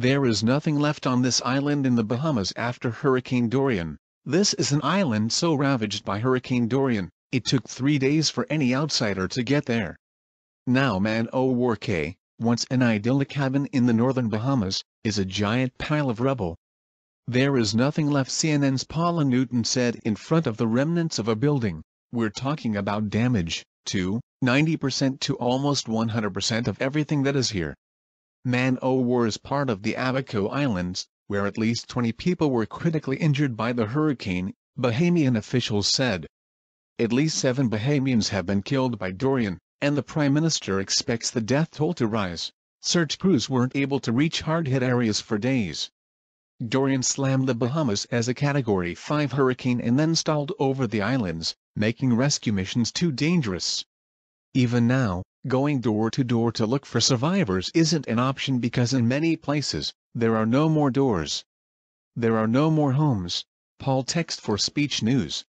There is nothing left on this island in the Bahamas after Hurricane Dorian. This is an island so ravaged by Hurricane Dorian, it took three days for any outsider to get there. Now Man O' War Cay, once an idyllic cabin in the northern Bahamas, is a giant pile of rubble. There is nothing left CNN's Paula Newton said in front of the remnants of a building. We're talking about damage, to 90% to almost 100% of everything that is here. Man O' War is part of the Abaco Islands, where at least 20 people were critically injured by the hurricane, Bahamian officials said. At least seven Bahamians have been killed by Dorian, and the Prime Minister expects the death toll to rise. Search crews weren't able to reach hard-hit areas for days. Dorian slammed the Bahamas as a Category 5 hurricane and then stalled over the islands, making rescue missions too dangerous. Even now, going door to door to look for survivors isn't an option because in many places, there are no more doors. There are no more homes. Paul text for Speech News.